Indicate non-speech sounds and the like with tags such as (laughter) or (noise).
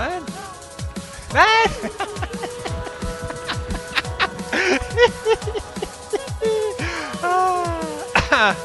Man! Man! (laughs) Ah.